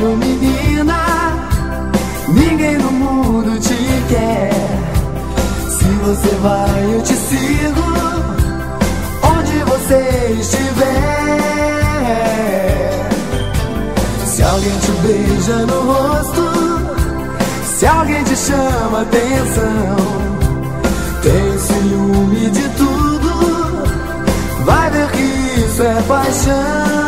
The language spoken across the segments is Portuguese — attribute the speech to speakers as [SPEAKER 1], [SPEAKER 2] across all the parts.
[SPEAKER 1] quero, menina. Ninguém no mundo te quer. Se você vai, eu te sigo. Onde você estiver. Se alguém te beija no rosto. Se alguém te chama atenção. Tem ciúme de tudo. Vai ver que isso é paixão.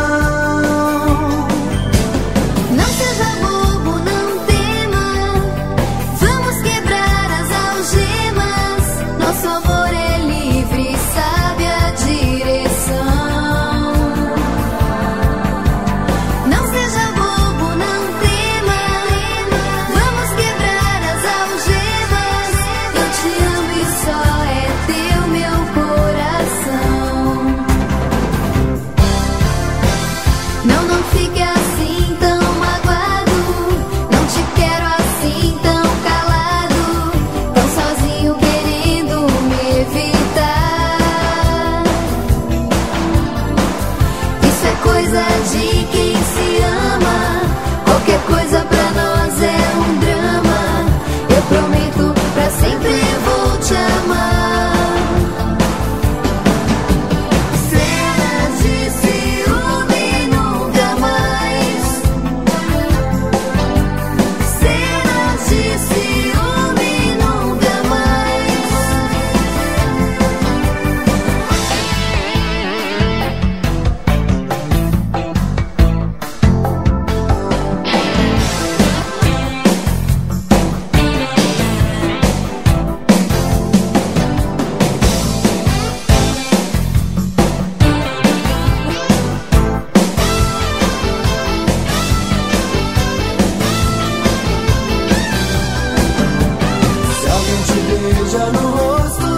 [SPEAKER 1] Beija no rosto.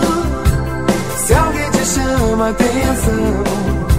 [SPEAKER 1] Se alguém te chama atenção.